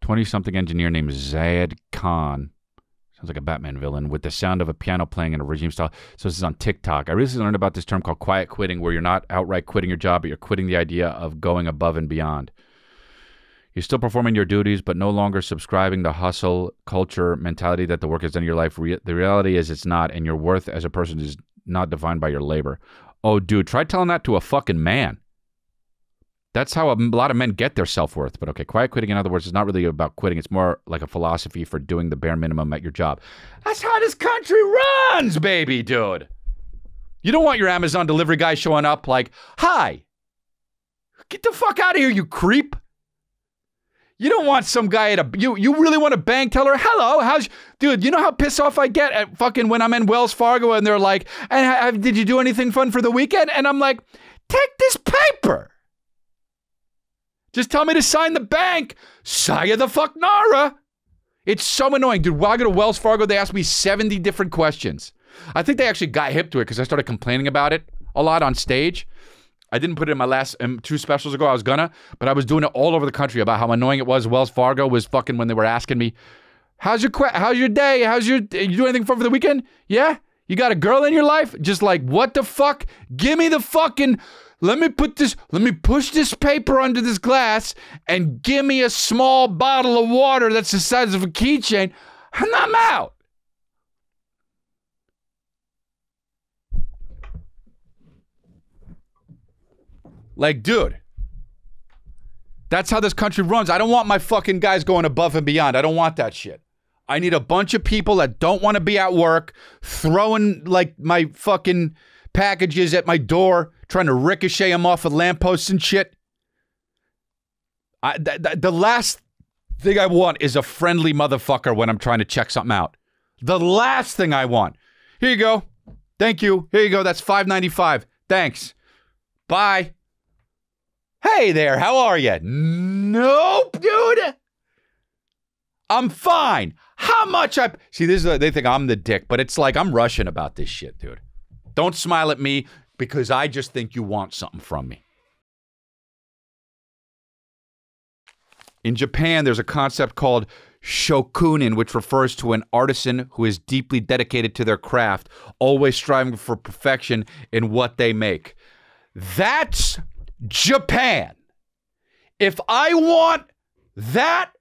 Twenty-something engineer named Zaid Khan Sounds like a Batman villain with the sound of a piano playing in a regime style. So this is on TikTok. I recently learned about this term called quiet quitting, where you're not outright quitting your job, but you're quitting the idea of going above and beyond. You're still performing your duties, but no longer subscribing the hustle culture mentality that the work has done in your life. Re- the reality is it's not, and your worth as a person is not defined by your labor. Oh, dude, try telling that to a fucking man. That's how a lot of men get their self worth. But okay, quiet quitting, in other words, is not really about quitting. It's more like a philosophy for doing the bare minimum at your job. That's how this country runs, baby, dude. You don't want your Amazon delivery guy showing up like, "Hi, get the fuck out of here, you creep." You don't want some guy at a you you really want a bank teller? Hello, how's dude? You know how pissed off I get at fucking when I'm in Wells Fargo and they're like, "And did you do anything fun for the weekend?" And I'm like, "Take this paper." Just tell me to sign the bank. Saya the fuck Nara. It's so annoying, dude. While I go to Wells Fargo, they ask me 70 different questions. I think they actually got hip to it because I started complaining about it a lot on stage. I didn't put it in my last um, two specials ago. I was gonna, but I was doing it all over the country about how annoying it was. Wells Fargo was fucking when they were asking me, "How's your How's your day? How's your you do anything fun for the weekend? Yeah, you got a girl in your life? Just like what the fuck? Give me the fucking. Let me put this. Let me push this paper under this glass and give me a small bottle of water that's the size of a keychain, and I'm out. Like, dude, that's how this country runs. I don't want my fucking guys going above and beyond. I don't want that shit. I need a bunch of people that don't want to be at work throwing like my fucking packages at my door, trying to ricochet them off of lampposts and shit. I, th- th- the last thing I want is a friendly motherfucker when I'm trying to check something out. The last thing I want. Here you go. Thank you. Here you go. That's five ninety five. Thanks. Bye. Hey there, how are you? Nope, dude. I'm fine. How much I see? This is they think I'm the dick, but it's like I'm Russian about this shit, dude. Don't smile at me because I just think you want something from me. In Japan, there's a concept called shokunin, which refers to an artisan who is deeply dedicated to their craft, always striving for perfection in what they make. That's Japan. If I want that,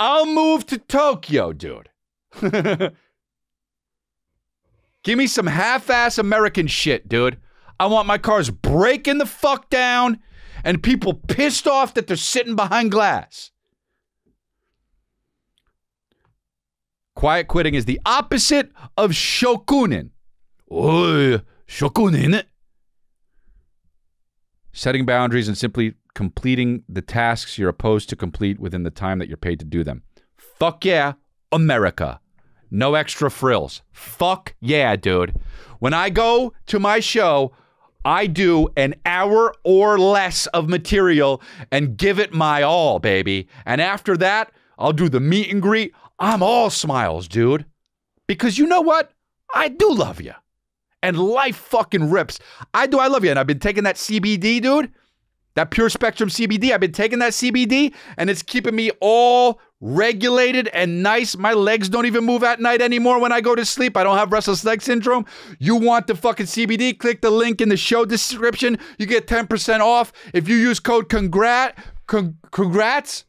I'll move to Tokyo, dude. [laughs] Give me some half ass American shit, dude. I want my cars breaking the fuck down and people pissed off that they're sitting behind glass. Quiet quitting is the opposite of shokunin. Shokunin. Setting boundaries and simply completing the tasks you're opposed to complete within the time that you're paid to do them. Fuck yeah, America. No extra frills. Fuck yeah, dude. When I go to my show, I do an hour or less of material and give it my all, baby. And after that, I'll do the meet and greet. I'm all smiles, dude. Because you know what? I do love you. And life fucking rips. I do, I love you. And I've been taking that CBD, dude. That pure spectrum CBD. I've been taking that CBD and it's keeping me all regulated and nice. My legs don't even move at night anymore when I go to sleep. I don't have restless leg syndrome. You want the fucking CBD? Click the link in the show description. You get 10% off if you use code congrat con- congrats.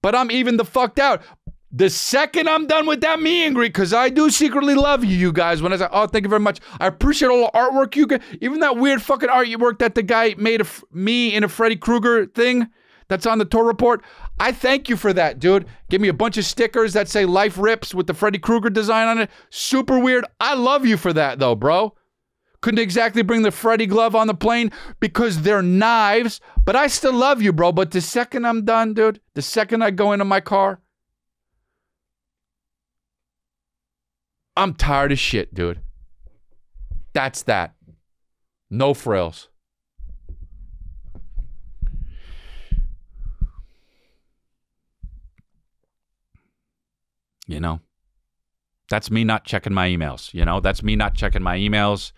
But I'm even the fucked out. The second I'm done with that me and because I do secretly love you, you guys. When I say, oh, thank you very much. I appreciate all the artwork you get. Even that weird fucking artwork that the guy made of me in a Freddy Krueger thing that's on the tour report. I thank you for that, dude. Give me a bunch of stickers that say Life Rips with the Freddy Krueger design on it. Super weird. I love you for that, though, bro. Couldn't exactly bring the Freddy glove on the plane because they're knives, but I still love you, bro. But the second I'm done, dude, the second I go into my car, I'm tired of shit, dude. That's that. No frills. You know, that's me not checking my emails. You know, that's me not checking my emails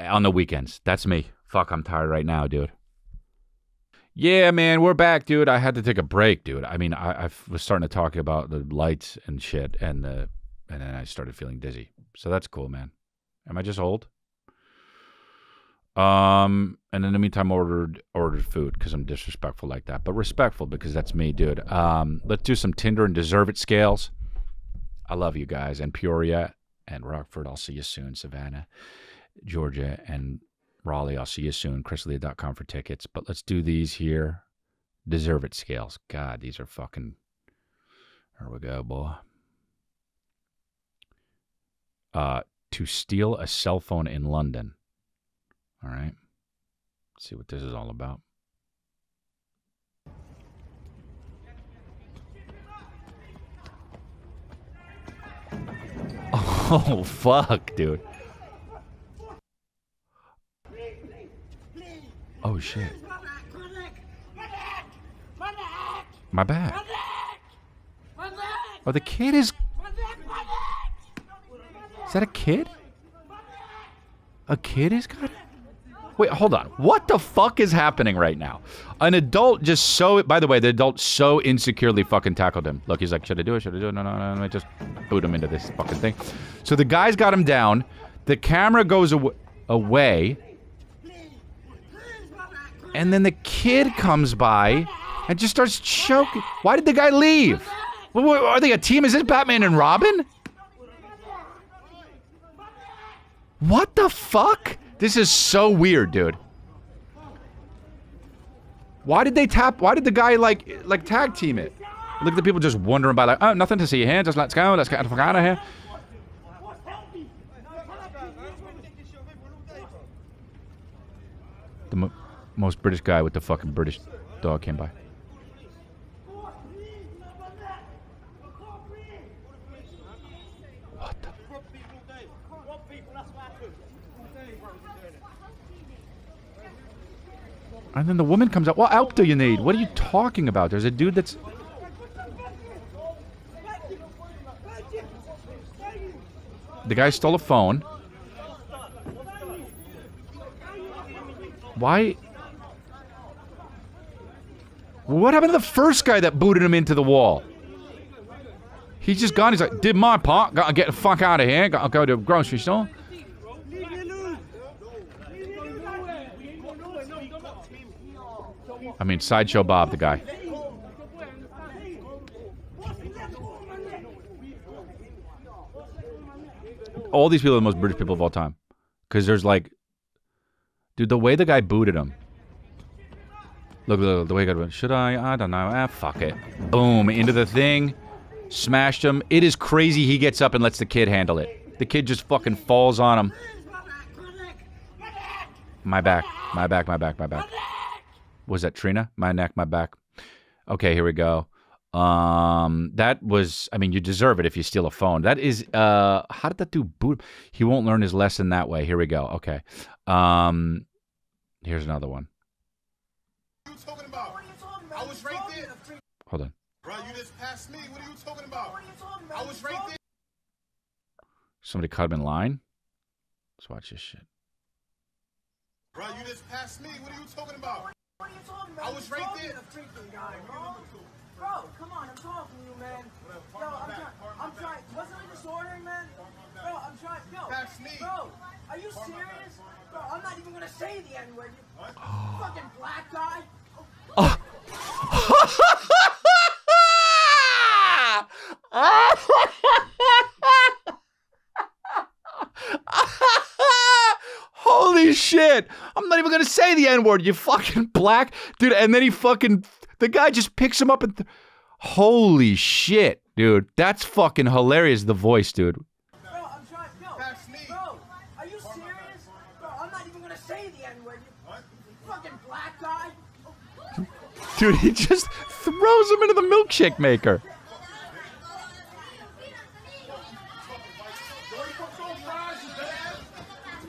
on the weekends. That's me. Fuck, I'm tired right now, dude. Yeah, man, we're back, dude. I had to take a break, dude. I mean, I, I was starting to talk about the lights and shit, and the and then I started feeling dizzy. So that's cool, man. Am I just old? Um, and in the meantime, ordered ordered food because I'm disrespectful like that, but respectful because that's me, dude. Um, let's do some Tinder and deserve it scales. I love you guys, and Peoria and Rockford. I'll see you soon, Savannah, Georgia, and Raleigh. I'll see you soon. chrisdelia.com for tickets. But let's do these here. Deserve it scales. God, these are fucking. Here we go, boy. Uh, to steal a cell phone in London. All right. Let's see what this is all about. [laughs] Oh, fuck, dude. Oh, shit. My back. Oh, the kid is. Is that a kid? A kid is got it? Wait, hold on. What the fuck is happening right now? An adult just so. By the way, the adult so insecurely fucking tackled him. Look, he's like, should I do it? Should I do it? No, no, no. no. I just boot him into this fucking thing. So the guy's got him down. The camera goes aw- away. And then the kid comes by and just starts choking. Why did the guy leave? Are they a team? Is this Batman and Robin? What the fuck? This is so weird, dude. Why did they tap? Why did the guy like like tag team it? Look at the people just wondering by like, oh, nothing to see here. Just let's go. Let's get the fuck out of here. The mo- most British guy with the fucking British dog came by. And then the woman comes out. What help do you need? What are you talking about? There's a dude that's. The guy stole a phone. Why? What happened to the first guy that booted him into the wall? He's just gone. He's like, did my part. Gotta get the fuck out of here. Gotta go to a grocery store. I mean, Sideshow Bob, the guy. All these people are the most British people of all time. Because there's like. Dude, the way the guy booted him. Look, look, the way guy went. Should I? I don't know. Ah, fuck it. Boom. Into the thing. Smashed him. It is crazy he gets up and lets the kid handle it. The kid just fucking falls on him. My back. My back, my back, my back. Was that Trina? My neck, my back. Okay, here we go. Um, that was. I mean, you deserve it if you steal a phone. That is. Uh, how did that do? Boot. He won't learn his lesson that way. Here we go. Okay. Um, here's another one. Right. Hold on. Bro, you just passed me. What are you talking about? I was right there. Somebody cut him in line. Let's watch this shit. Bro, you just passed me. What are you talking about? I was right there. A freaking guy, Bro, Bro, come on, I'm talking to you, man. Yo, I'm trying. I'm trying. Wasn't I just ordering, man? Bro, I'm trying. Yo, Pass me. bro, are you serious? Bro, I'm not even gonna say the N word. You fucking black guy. [laughs] [laughs] [laughs] Holy shit! I'm not even gonna say the N word, you fucking [laughs] black dude. And then he fucking the guy just picks him up and th- holy shit, dude. That's fucking hilarious. The voice, dude. Bro, I'm trying. Yo, bro, are you serious? Bro, I'm not even gonna say the N word. You fucking black guy. [laughs] Dude, he just throws him into the milkshake maker.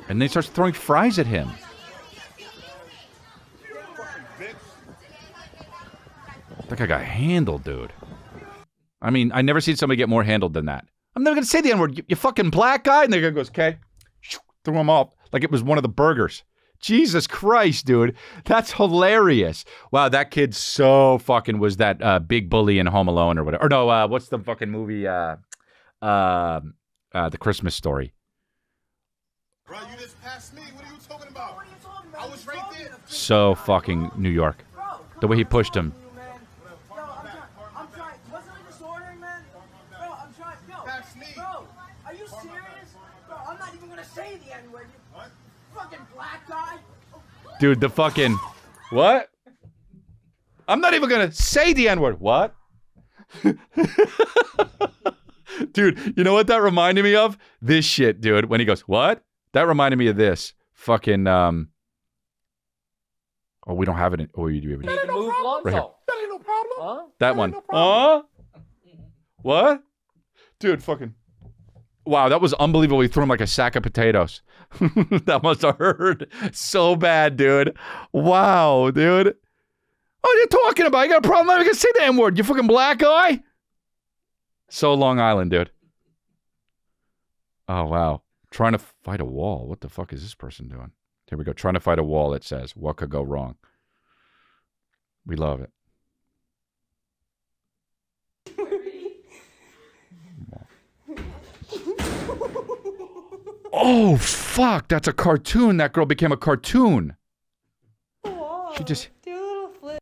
And then he starts throwing fries at him. That guy got handled, dude. I mean, I never seen somebody get more handled than that. I'm never gonna say the N word. You, you fucking black guy. And the guy goes, okay. Threw him off like it was one of the burgers. Jesus Christ, dude. That's hilarious. Wow, that kid so fucking was that uh, big bully in Home Alone or whatever. Or no, uh, what's the fucking movie? Uh, uh, uh, the Christmas story. Bro, you just passed me. What are you talking about? I was right there. So fucking New York. The way he pushed him. I'm trying. I'm trying. Wasn't I just ordering, man? Bro, I'm trying. Bro, are you serious? Bro, I'm not even gonna say the N word. You fucking black guy. Dude, the fucking. What? I'm not even gonna say the N word. What? [laughs] dude, you know what that reminded me of? This shit, dude. When he goes, "What?" That reminded me of this. Fucking um. Oh, we don't have it. In, oh, you do have it. Need to move Right here. Lonzo. That ain't no problem. Huh? That one. Huh? What? Dude, fucking. Wow, that was unbelievable. He threw him like a sack of potatoes. [laughs] that must have hurt so bad, dude. Wow, dude. What are you talking about? You got a problem? I'm not gonna say the N word. You fucking black guy. So Long Island, dude. Oh wow. Trying to fight a wall. What the fuck is this person doing? Here we go. Trying to fight a wall. It says, "What could go wrong?" We love it. Oh fuck! That's a cartoon. That girl became a cartoon. She just. Do a little flip.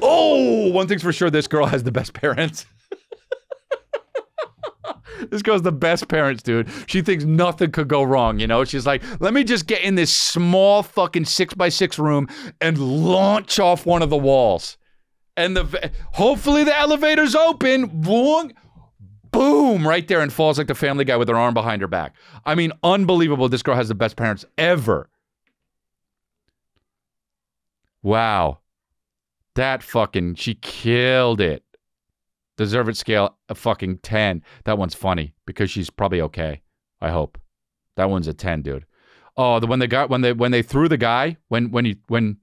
Oh, one thing's for sure. This girl has the best parents. This girl's the best parents, dude. She thinks nothing could go wrong. You know, she's like, let me just get in this small fucking six by six room and launch off one of the walls, and the hopefully the elevator's open. Boom, boom, right there, and falls like the Family Guy with her arm behind her back. I mean, unbelievable. This girl has the best parents ever. Wow. That fucking, she killed it. Deserve it scale a fucking 10. That one's funny because she's probably okay. I hope. That one's a 10, dude. Oh, the when they got when they when they threw the guy, when when he when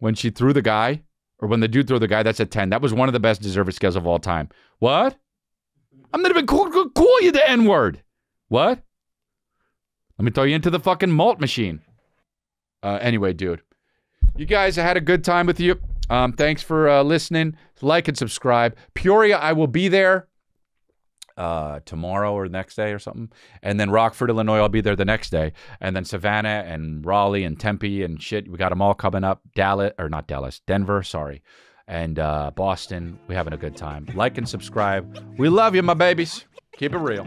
when she threw the guy, or when the dude threw the guy, that's a 10. That was one of the best deserve it scales of all time. What? I'm not even cool, cool, call you the N-word. What? Let me throw you into the fucking malt machine. Uh, anyway, dude. You guys, I had a good time with you. Um, thanks for uh, listening. Like and subscribe. Peoria, I will be there uh, tomorrow or next day or something. And then Rockford, Illinois, I'll be there the next day. And then Savannah and Raleigh and Tempe and shit. We got them all coming up. Dallas, or not Dallas, Denver, sorry. And uh, Boston. we having a good time. Like and subscribe. We love you, my babies. Keep it real.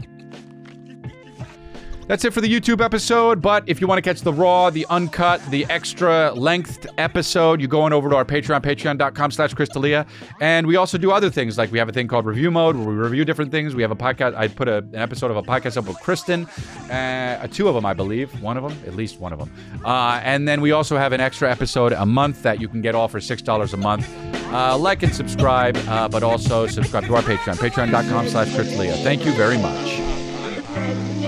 That's it for the YouTube episode, but if you want to catch the raw, the uncut, the extra lengthed episode, you go on over to our Patreon, patreon.com slash chrisdelia. And we also do other things, like we have a thing called Review Mode, where we review different things. We have a podcast, I put a, an episode of a podcast up with Kristen, uh, two of them, I believe, one of them, at least one of them. Uh, and then we also have an extra episode a month that you can get all for $6 a month. Uh, like and subscribe, uh, but also subscribe to our Patreon, patreon.com slash. Thank you very much.